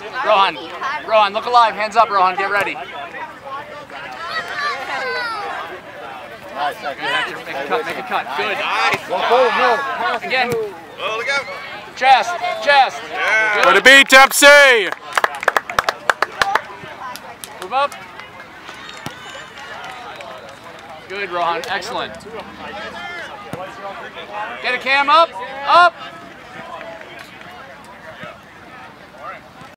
Rohan, Rohan, look alive. Hands up, Rohan. Get ready. Good, Make a cut. Make a cut. Good. Nice. Go forward, no. Again. Oh, look out. Chest. Chest. Yeah. Way to be, Tepsi! Move up. Good, Rohan. Excellent. Get a cam up. Up.